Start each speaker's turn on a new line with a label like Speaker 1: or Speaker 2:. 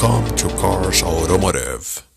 Speaker 1: Welcome to Cars Automotive.